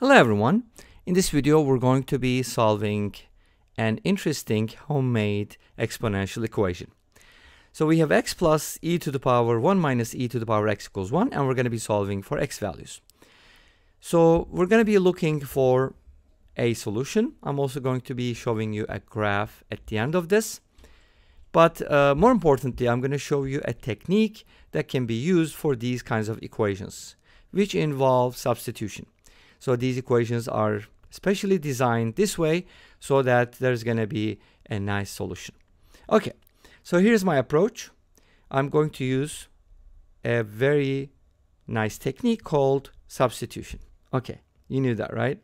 Hello everyone. In this video we're going to be solving an interesting homemade exponential equation. So we have x plus e to the power 1 minus e to the power x equals 1 and we're going to be solving for x values. So we're going to be looking for a solution. I'm also going to be showing you a graph at the end of this. But uh, more importantly, I'm going to show you a technique that can be used for these kinds of equations, which involve substitution. So these equations are specially designed this way so that there's going to be a nice solution. Okay, so here's my approach. I'm going to use a very nice technique called substitution. Okay, you knew that, right?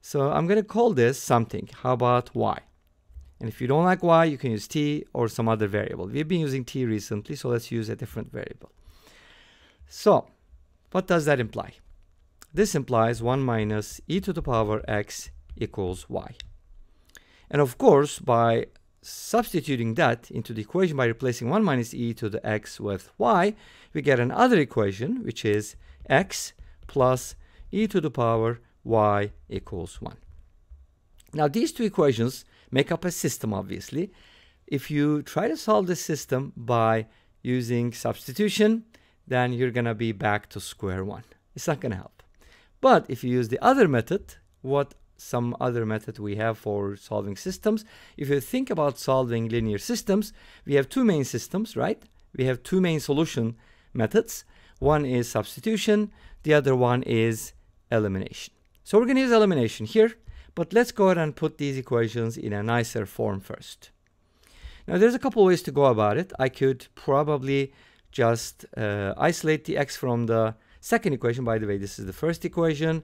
So I'm going to call this something. How about y? And if you don't like y, you can use t or some other variable. We've been using t recently, so let's use a different variable. So, what does that imply? This implies 1 minus e to the power x equals y. And of course, by substituting that into the equation by replacing 1 minus e to the x with y, we get another equation, which is x plus e to the power y equals 1. Now, these two equations make up a system, obviously. If you try to solve this system by using substitution, then you're going to be back to square one. It's not going to help. But if you use the other method, what some other method we have for solving systems, if you think about solving linear systems, we have two main systems, right? We have two main solution methods. One is substitution, the other one is elimination. So we're going to use elimination here, but let's go ahead and put these equations in a nicer form first. Now there's a couple ways to go about it. I could probably just uh, isolate the x from the second equation, by the way, this is the first equation,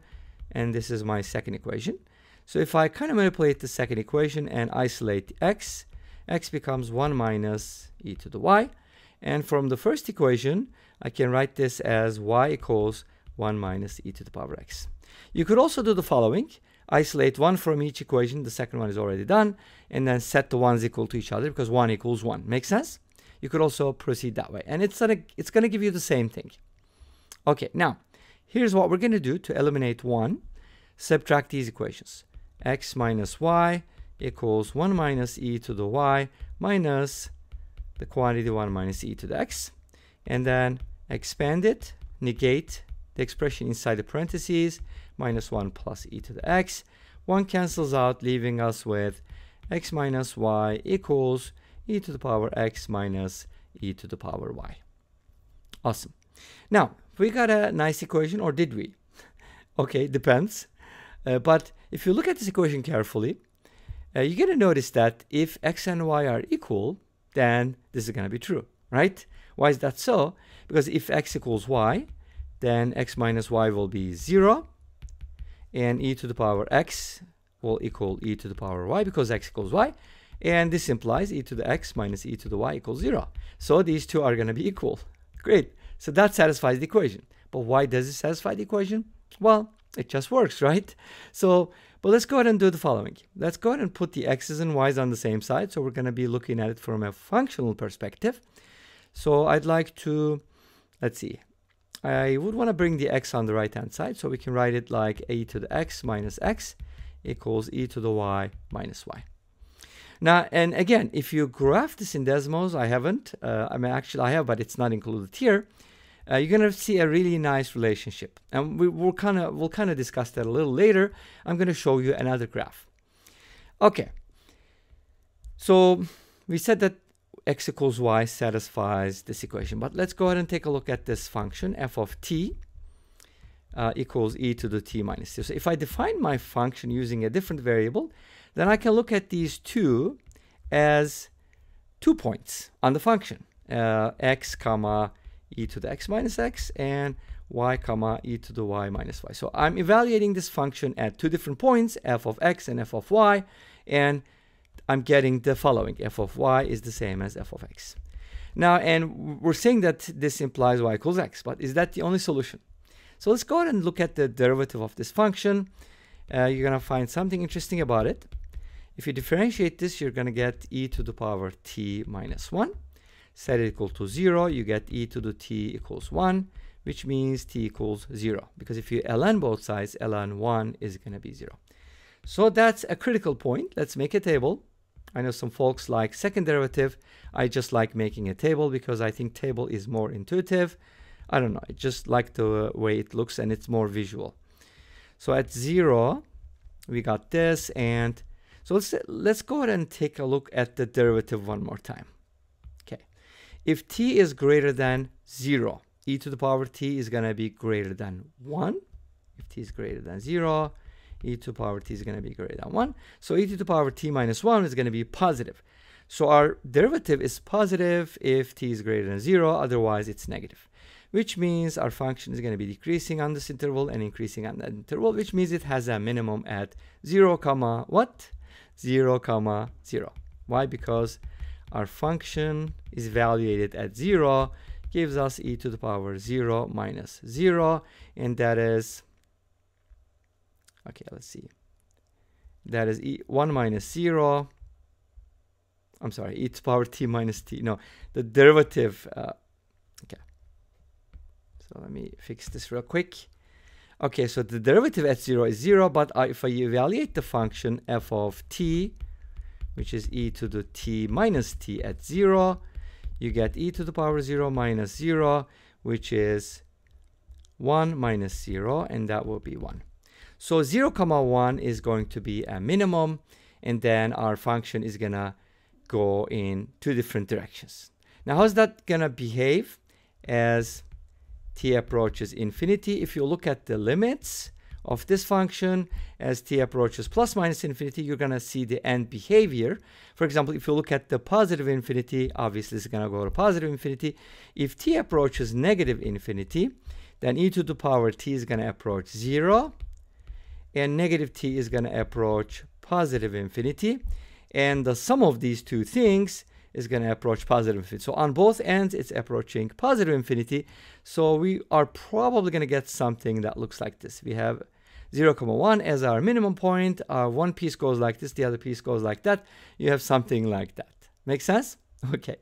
and this is my second equation. So if I kind of manipulate the second equation and isolate x, x becomes 1 minus e to the y. And from the first equation, I can write this as y equals 1 minus e to the power x. You could also do the following. Isolate one from each equation, the second one is already done, and then set the ones equal to each other because 1 equals 1. Make sense? You could also proceed that way. And it's, gonna, it's going to give you the same thing. Okay, now, here's what we're going to do to eliminate 1. Subtract these equations. x minus y equals 1 minus e to the y minus the quantity 1 minus e to the x. And then expand it, negate the expression inside the parentheses, minus 1 plus e to the x. 1 cancels out, leaving us with x minus y equals e to the power x minus e to the power y. Awesome. Now, we got a nice equation, or did we? okay, depends. Uh, but if you look at this equation carefully, uh, you're going to notice that if x and y are equal, then this is going to be true, right? Why is that so? Because if x equals y, then x minus y will be 0, and e to the power x will equal e to the power y because x equals y, and this implies e to the x minus e to the y equals 0. So these two are going to be equal. Great. So that satisfies the equation. But why does it satisfy the equation? Well, it just works, right? So, but let's go ahead and do the following. Let's go ahead and put the x's and y's on the same side. So we're going to be looking at it from a functional perspective. So I'd like to, let's see, I would want to bring the x on the right hand side. So we can write it like a to the x minus x equals e to the y minus y. Now, and again, if you graph this in Desmos, I haven't, uh, I mean, actually I have, but it's not included here uh, you're gonna see a really nice relationship. And we will kind of we'll kind of discuss that a little later. I'm gonna show you another graph. Okay. So we said that x equals y satisfies this equation, but let's go ahead and take a look at this function f of t uh, equals e to the t minus t. So if I define my function using a different variable, then I can look at these two as two points on the function, uh, x comma e to the x minus x and y comma e to the y minus y. So I'm evaluating this function at two different points, f of x and f of y, and I'm getting the following. f of y is the same as f of x. Now, and we're saying that this implies y equals x, but is that the only solution? So let's go ahead and look at the derivative of this function. Uh, you're going to find something interesting about it. If you differentiate this, you're going to get e to the power t minus 1 set it equal to 0, you get e to the t equals 1. which means t equals 0. Because if you ln both sides, ln 1 is going to be 0. So that's a critical point. Let's make a table. I know some folks like second derivative. I just like making a table because I think table is more intuitive. I don't know. I just like the way it looks and it's more visual. So at 0, we got this and so let's let's go ahead and take a look at the derivative one more time. Okay. If t is greater than 0, e to the power t is going to be greater than 1. If t is greater than 0, e to the power t is going to be greater than 1. So e to the power t minus 1 is going to be positive. So our derivative is positive if t is greater than 0, otherwise it's negative. Which means our function is going to be decreasing on this interval and increasing on that interval, which means it has a minimum at 0, comma what? 0, comma 0. Why? Because our function is evaluated at 0 gives us e to the power 0 minus 0 and that is okay let's see that is e 1 minus 0 I'm sorry e to the power t minus t no the derivative uh, okay so let me fix this real quick okay so the derivative at 0 is 0 but if I evaluate the function f of t which is e to the t minus t at 0 you get e to the power 0 minus 0, which is 1 minus 0, and that will be 1. So 0 comma 1 is going to be a minimum, and then our function is going to go in two different directions. Now, how's that going to behave as t approaches infinity? If you look at the limits, of this function as t approaches plus minus infinity, you're going to see the end behavior. For example, if you look at the positive infinity, obviously it's going to go to positive infinity. If t approaches negative infinity, then e to the power t is going to approach 0, and negative t is going to approach positive infinity. And the sum of these two things is going to approach positive infinity. So on both ends, it's approaching positive infinity. So we are probably going to get something that looks like this. We have 0, comma 1 as our minimum point. Our one piece goes like this, the other piece goes like that. You have something like that. Make sense? Okay.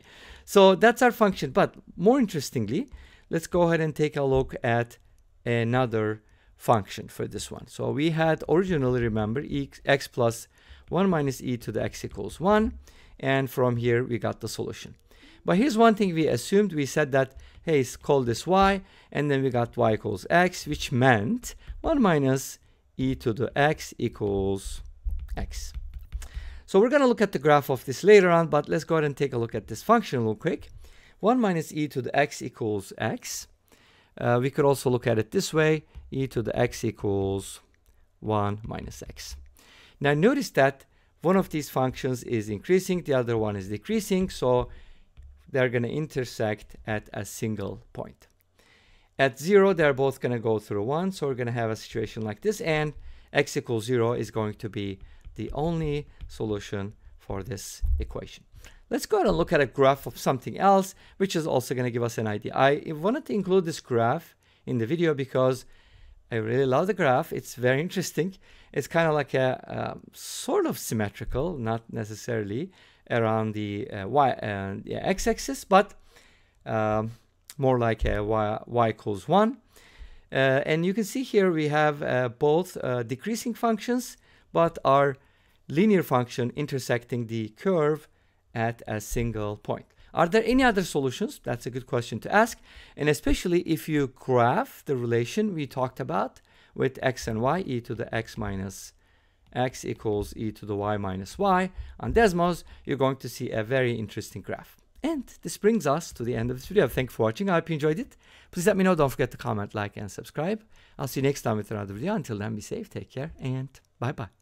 So that's our function. But more interestingly, let's go ahead and take a look at another function for this one. So we had originally, remember, x plus 1 minus e to the x equals 1. And from here, we got the solution. But here's one thing we assumed. We said that, hey, call this y. And then we got y equals x, which meant 1 minus e to the x equals x. So we're going to look at the graph of this later on, but let's go ahead and take a look at this function real quick. 1 minus e to the x equals x. Uh, we could also look at it this way, e to the x equals 1 minus x. Now notice that one of these functions is increasing, the other one is decreasing, so they're going to intersect at a single point. At 0, they're both going to go through 1, so we're going to have a situation like this, and x equals 0 is going to be the only solution for this equation. Let's go ahead and look at a graph of something else, which is also going to give us an idea. I wanted to include this graph in the video because I really love the graph. It's very interesting. It's kind of like a um, sort of symmetrical, not necessarily around the uh, y uh, x-axis, but um, more like a y, y equals 1. Uh, and you can see here we have uh, both uh, decreasing functions, but our linear function intersecting the curve at a single point. Are there any other solutions? That's a good question to ask. And especially if you graph the relation we talked about with x and y, e to the x minus x equals e to the y minus y. On Desmos, you're going to see a very interesting graph. And this brings us to the end of this video. Thank you for watching. I hope you enjoyed it. Please let me know. Don't forget to comment, like, and subscribe. I'll see you next time with another video. Until then, be safe, take care, and bye-bye.